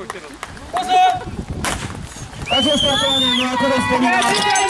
こ来てる。Ascoltatore, ma cosa stiamo